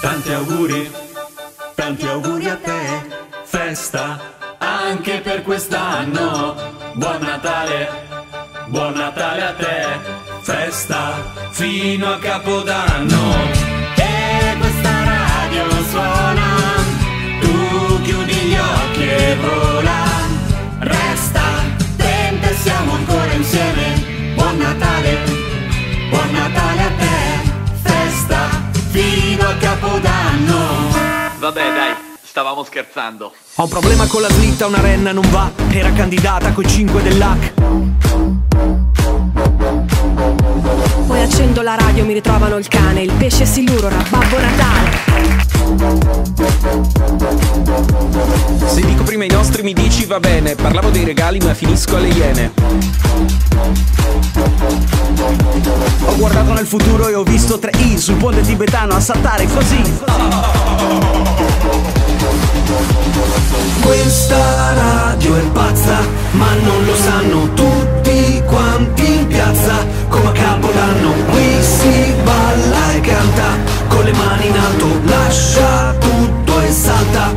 Tanti auguri, tanti auguri a te, festa anche per quest'anno. Buon Natale, buon Natale a te, festa fino a Capodanno. Vabbè, dai, stavamo scherzando. Ho un problema con la slitta, una renna non va. Era candidata coi 5 dell'hack. Poi accendo la radio, mi ritrovano il cane, il pesce siluro, Babbo Natale. Se dico prima i nostri mi dici va bene. Parlavo dei regali ma finisco alle iene. Nel futuro e ho visto tre I sul ponte tibetano a saltare così. Questa radio è pazza, ma non lo sanno tutti quanti in piazza. Come a Capodanno qui si balla e canta, con le mani in alto lascia tutto e salta.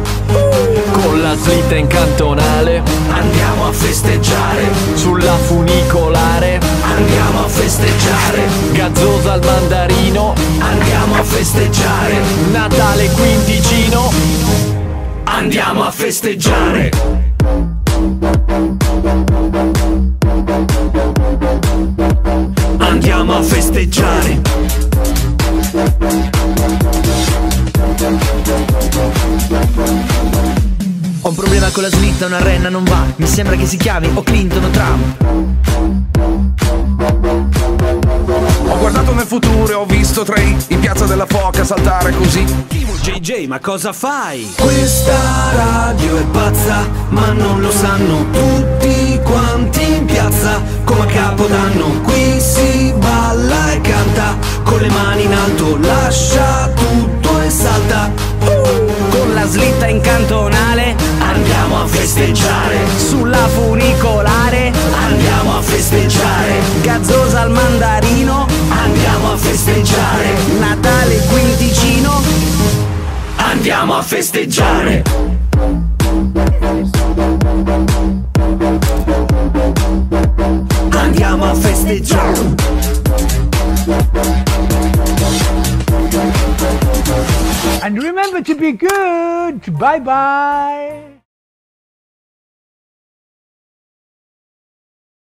Con la slitta in cantonale, Andiamo a festeggiare, sulla funicolare, andiamo a festeggiare, gazzosa al mandarino, andiamo a festeggiare, Natale quindicino. andiamo a festeggiare. Andiamo a festeggiare. Ho un problema con la slitta, una renna non va. Mi sembra che si chiami o Clinton o Trump. Futuro e ho visto Trey in piazza della foca saltare così. JJ, ma cosa fai? Questa radio è pazza, ma non lo sanno tutti quanti in piazza. Come a Capodanno qui si balla e canta, con le mani in alto lascia tutto e salta. Con la slitta in cantonale andiamo a festeggiare. Sulla funicolare andiamo a festeggiare. Gazzosa al mandarino festeggiare. Natale quindicino andiamo a festeggiare. Andiamo a festeggiare. And remember to be good. Bye bye.